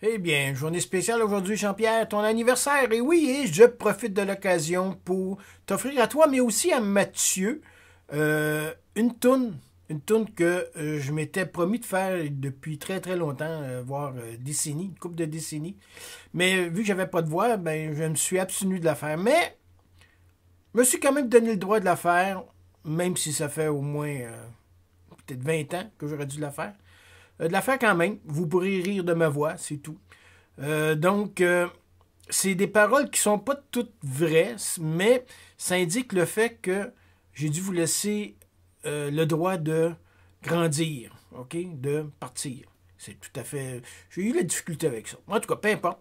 Eh bien, journée spéciale aujourd'hui, Jean-Pierre, ton anniversaire. Et oui, je profite de l'occasion pour t'offrir à toi, mais aussi à Mathieu, euh, une toune. Une toune que euh, je m'étais promis de faire depuis très très longtemps, euh, voire décennies, une couple de décennies. Mais vu que j'avais pas de voix, ben je me suis abstenu de la faire. Mais je me suis quand même donné le droit de la faire, même si ça fait au moins peut-être 20 ans que j'aurais dû la faire. Euh, de la faire quand même. Vous pourrez rire de ma voix, c'est tout. Euh, donc, euh, c'est des paroles qui sont pas toutes vraies, mais ça indique le fait que j'ai dû vous laisser le droit de grandir, OK? De partir. C'est tout à fait. J'ai eu la difficulté avec ça. En tout cas, peu importe.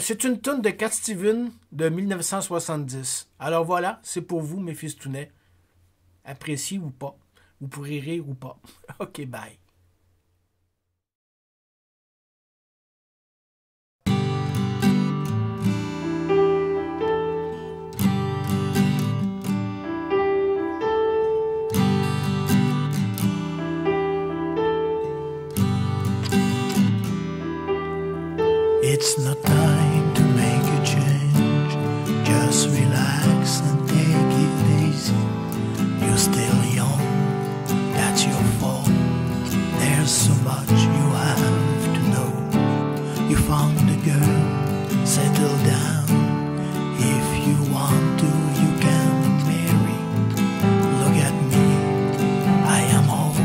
c'est une tonne de Cat Steven de 1970. Alors voilà, c'est pour vous, mes fils Tounet. Appréciez ou pas. Vous pourrez rire ou pas. OK, bye. It's not time to make a change. Just relax and take it easy. You're still young, that's your fault. There's so much you have to know. You found a girl, settle down. If you want to, you can marry. Look at me, I am old,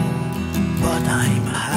but I'm happy.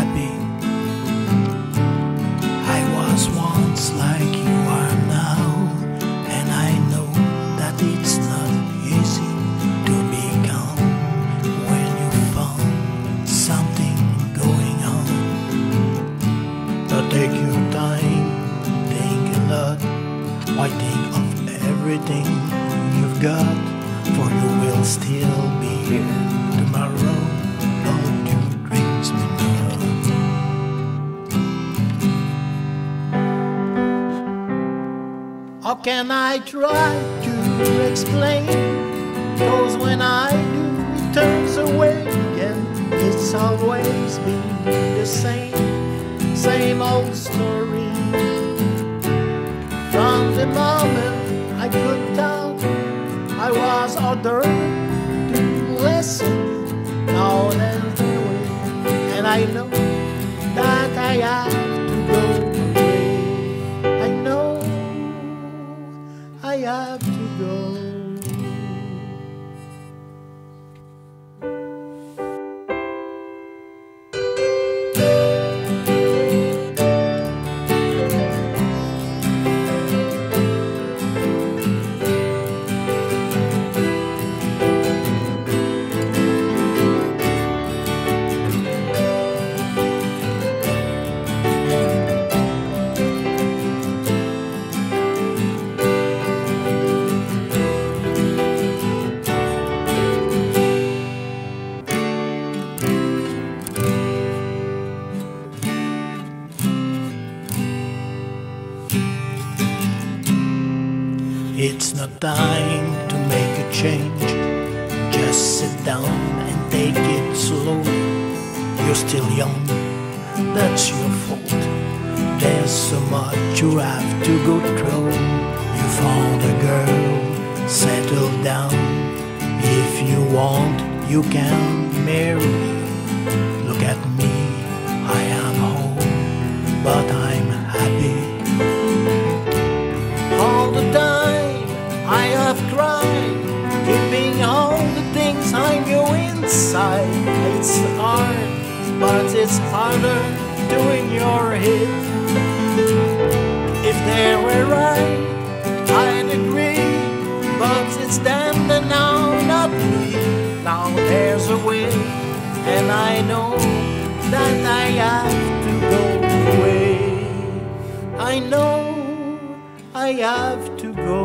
Can I try to explain? Cause when I do, it turns away again. It's always been the same, same old story. From the moment I could tell, I was ordered to listen, now and doing, and I know I have to go. It's not time to make a change. Just sit down and take it slowly. You're still young, that's your fault. There's so much you have to go through. You found a girl, settle down. If you want, you can marry. Inside. It's hard, but it's harder doing your hit. If they were right, I'd agree, but it's them that now not me. Now there's a way, and I know that I have to go away. I know I have to go